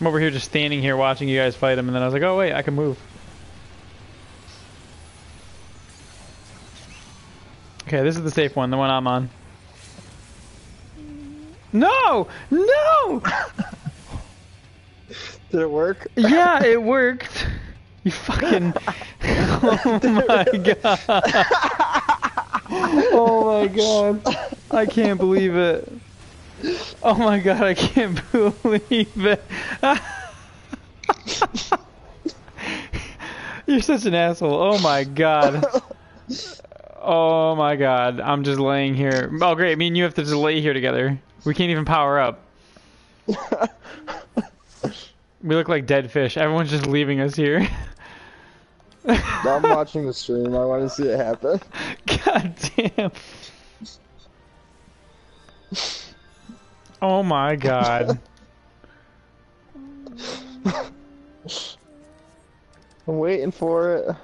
I'm over here just standing here watching you guys fight him, and then I was like, oh wait, I can move. Okay, this is the safe one, the one I'm on. No! No! Did it work? Yeah, it worked. You fucking. oh my god. Oh my god. I can't believe it. Oh my god, I can't believe it. You're such an asshole. Oh my god. Oh my god. I'm just laying here. Oh great, me and you have to just lay here together. We can't even power up. We look like dead fish. Everyone's just leaving us here. I'm watching the stream. I want to see it happen. God damn. Oh my god. I'm waiting for it.